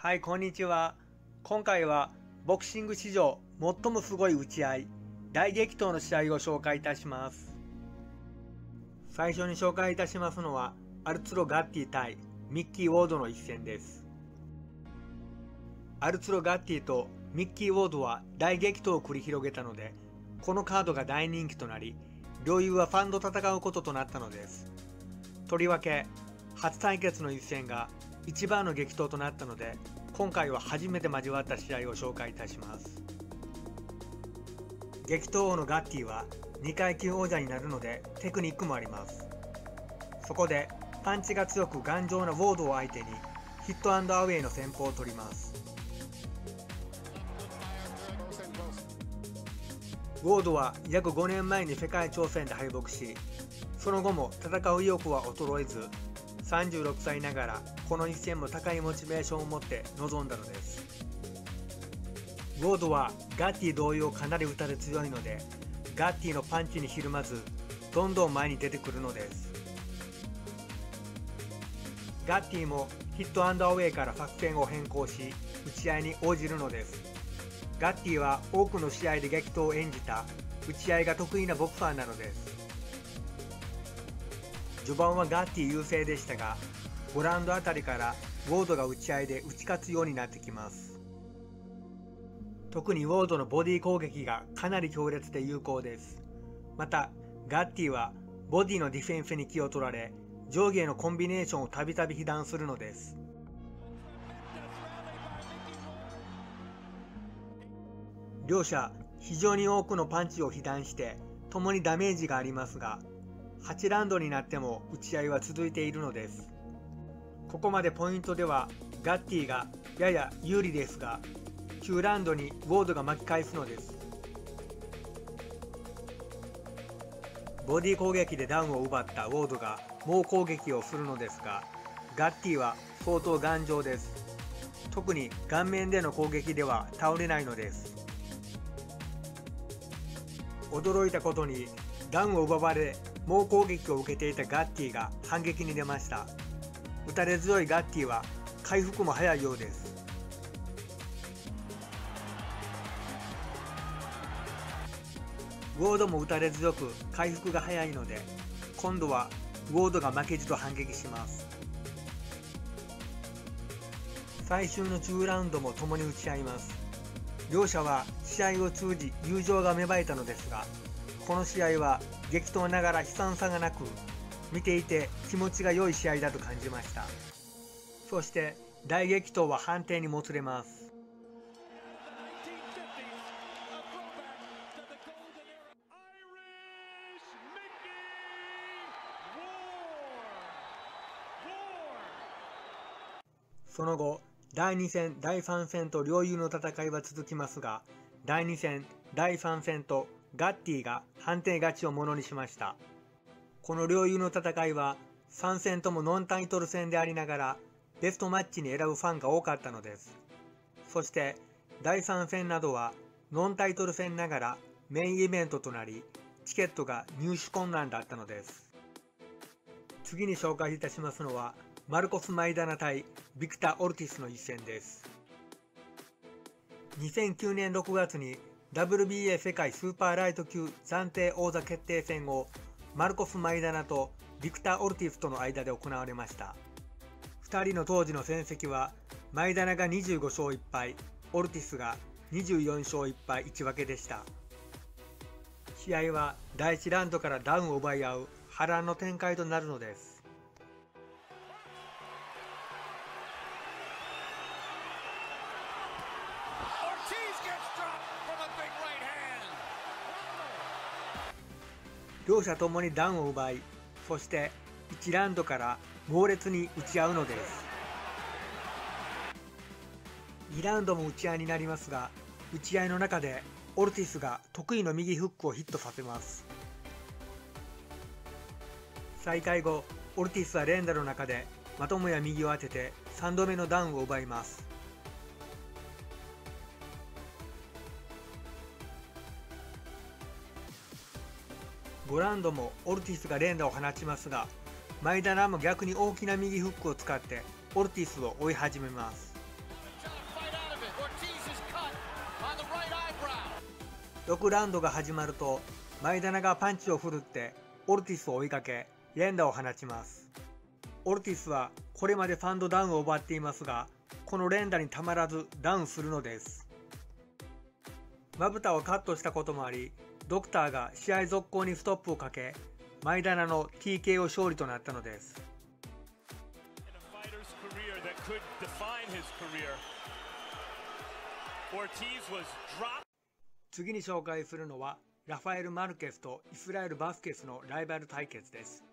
はい、こんにちは。今回はボクシング史上最もすごい打ち合い、大激闘の試合を紹介いたします。最初に紹介いたしますのは、アルツロ・ガッティ対ミッキー・ウォードの一戦です。アルツロ・ガッティとミッキー・ウォードは大激闘を繰り広げたので、このカードが大人気となり、両雄はファンと戦うこととなったのです。とりわけ、初対決の一戦が一番の激闘となったので、今回は初めて交わった試合を紹介いたします。激闘王のガッティは2階級王者になるのでテクニックもあります。そこでパンチが強く頑丈なウォードを相手にヒットアンドアウェイの戦法を取ります。ウォードは約5年前に世界挑戦で敗北し、その後も戦う意欲は衰えず、36歳ながらこの一戦も高いモチベーションを持って臨んだのです。ウォードはガッティ同様かなり打たれ強いので、ガッティのパンチにひるまず、どんどん前に出てくるのです。ガッティもヒットアンドアウェイから作戦を変更し、打ち合いに応じるのです。ガッティは多くの試合で激闘を演じた打ち合いが得意なボクサーなのです。序盤はガッティ優勢でしたが、5ラウンドあたりからウォードが打ち合いで打ち勝つようになってきます。特にウォードのボディ攻撃がかなり強烈で有効です。また、ガッティはボディのディフェンスに気を取られ、上下のコンビネーションをたびたび被弾するのです。両者、非常に多くのパンチを被弾して、共にダメージがありますが、8ラウンドになっても打ち合いは続いているのです。ここまでポイントではガッティがやや有利ですが、9ラウンドにウォードが巻き返すのです。ボディ攻撃でダウンを奪ったウォードが猛攻撃をするのですが、ガッティは相当頑丈です。特に顔面での攻撃では倒れないのです。驚いたことにダウンを奪われ猛攻撃を受けていたガッティが反撃に出ました。打たれ強いガッティは回復も早いようです。ウォードも打たれ強く回復が早いので今度はウォードが負けじと反撃します。最終の10ラウンドも共に打ち合います。両者は試合を通じ友情が芽生えたのですがこの試合は激闘ながら悲惨さがなく見ていて気持ちが良い試合だと感じました。そして大激闘は判定にもつれます。その後第2戦、第3戦と両雄の戦いは続きますが、第2戦、第3戦とガッティが判定勝ちをものにしました。この両雄の戦いは3戦ともノンタイトル戦でありながら、ベストマッチに選ぶファンが多かったのです。そして、第3戦などはノンタイトル戦ながらメインイベントとなり、チケットが入手困難だったのです。次に紹介いたしますのは、マルコス・マイダナ対ビクター・オルティスの一戦です。2009年6月に WBA 世界スーパーライト級暫定王座決定戦をマルコス・マイダナとビクター・オルティスとの間で行われました。2人の当時の戦績はマイダナが25勝1敗、オルティスが24勝1敗1分けでした。試合は第1ラウンドからダウンを奪い合う波乱の展開となるのです。両者ともにダウンを奪い、そして1ラウンドから猛烈に打ち合うのです。2ラウンドも打ち合いになりますが、打ち合いの中でオルティスが得意の右フックをヒットさせます。再開後、オルティスは連打の中でまともや右を当てて3度目のダウンを奪います。5ランドもオルティスが連打を放ちますがマイダナも逆に大きな右フックを使ってオルティスを追い始めます。6ラウンドが始まるとマイダナがパンチを振るってオルティスを追いかけ連打を放ちます。オルティスはこれまでファンドダウンを奪っていますがこの連打にたまらずダウンするのです。まぶたをカットしたこともありドクターが試合続行にストップをかけマイダナの TKO 勝利となったのです。次に紹介するのはラファエル・マルケスとイスラエル・バスケスのライバル対決です。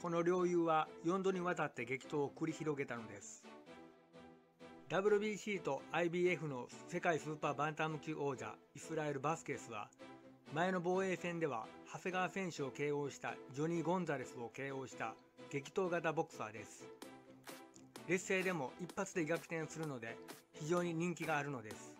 この両雄は4度にわたって激闘を繰り広げたのです。WBC と IBF の世界スーパーバンタム級王者イスラエル・バスケスは前の防衛戦では長谷川選手を KO したジョニー・ゴンザレスを KO した激闘型ボクサーです。劣勢でも一発で逆転するので非常に人気があるのです。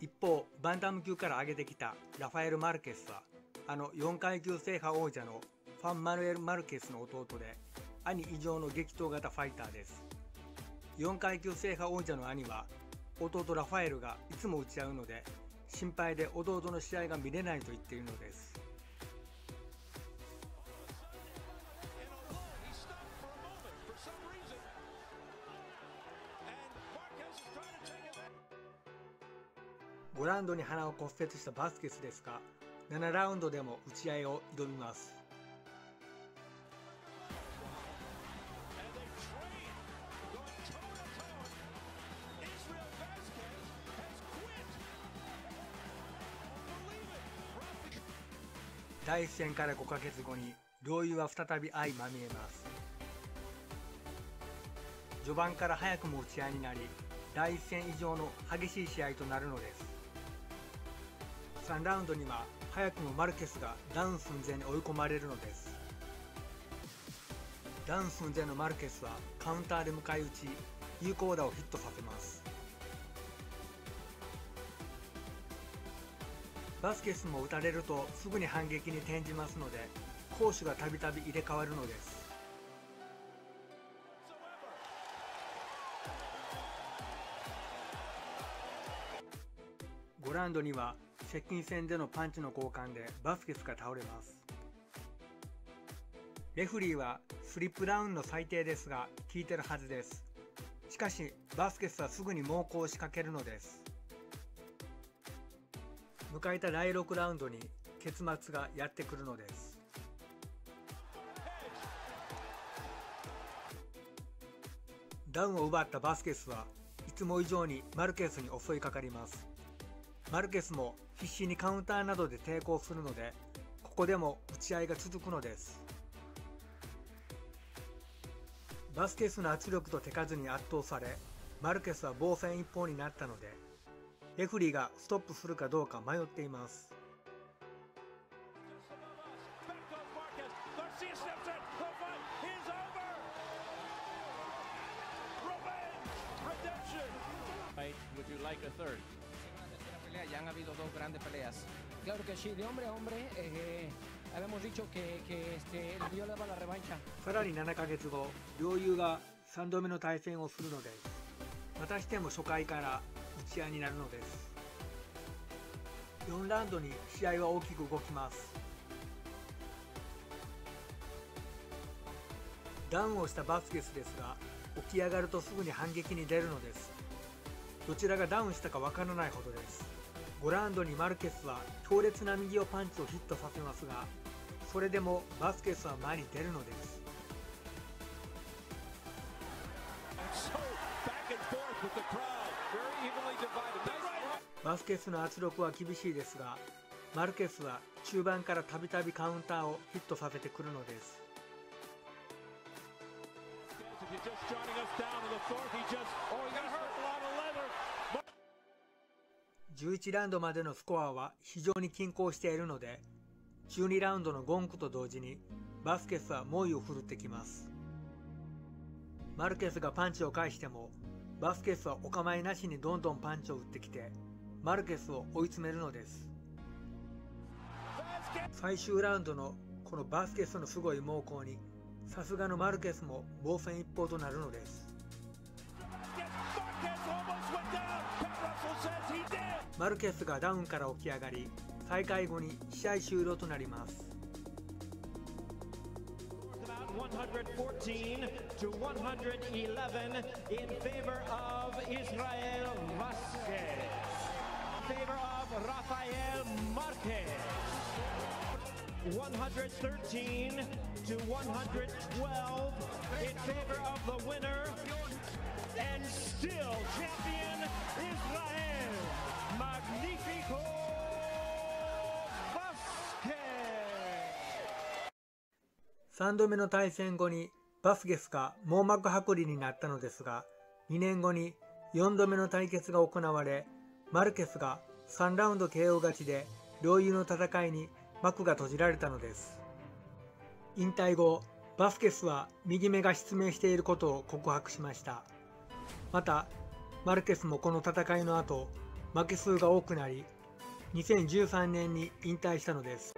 一方バンタム級から上げてきたラファエル・マルケスはあの4階級制覇王者のファン・マヌエル・マルケスの弟で兄以上の激闘型ファイターです。4階級制覇王者の兄は弟ラファエルがいつも打ち合うので心配で弟の試合が見れないと言っているのです。5ラウンドに鼻を骨折したバスケスですが7ラウンドでも打ち合いを挑みます。第一戦から5ヶ月後に両雄は再び相まみえます。序盤から早くも打ち合いになり第一戦以上の激しい試合となるのです。3ラウンドには早くもマルケスがダウン寸前に追い込まれるのです。ダウン寸前のマルケスはカウンターで迎え撃ち有効打をヒットさせます。バスケスも打たれるとすぐに反撃に転じますので攻守がたびたび入れ替わるのです。5ラウンドには接近戦でのパンチの交換でバスケスが倒れます。レフリーはスリップダウンの最低ですが効いてるはずです。しかしバスケスはすぐに猛攻を仕掛けるのです。迎えた第6ラウンドに結末がやってくるのです。ダウンを奪ったバスケスはいつも以上にマルケスに襲いかかります。マルケスも必死にカウンターなどで抵抗するのでここでも打ち合いが続くのです。バスケスの圧力と手数に圧倒されマルケスは防戦一方になったのでレフリーがストップするかどうか迷っています。さらに7か月後、両友が3度目の対戦をするので。またしても初回から打ち合になるのです。4ラウンドに試合は大きく動きます。ダウンをしたバスケスですが、起き上がるとすぐに反撃に出るのです。どちらがダウンしたかわからないほどです。5ラウンドにマルケスは強烈な右をパンチをヒットさせますがそれでもバスケスは前に出るのですバスケスの圧力は厳しいですがマルケスは中盤からたびたびカウンターをヒットさせてくるのです。11ラウンドまでのスコアは非常に均衡しているので12ラウンドのゴンクと同時にバスケスは猛威を振るってきます。マルケスがパンチを返してもバスケスはお構いなしにどんどんパンチを打ってきてマルケスを追い詰めるのです。最終ラウンドのこのバスケスのすごい猛攻にさすがのマルケスも防戦一方となるのです。マルケスがダウンから起き上がり再開後に試合終了となります。114 to 111 in favor of Israel Vasquez. In favor of Rafael Marquez. 113 to 112 in favor of the winner and still champion Israel Magnifico 3度目の対戦後にバスゲスが網膜剥離になったのですが2年後に4度目の対決が行われマルケスが3ラウンド KO 勝ちで両雄の戦いに幕が閉じられたのです。引退後バスケスは右目が失明していることを告白しました。またマルケスもこの戦いの後負け数が多くなり2013年に引退したのです。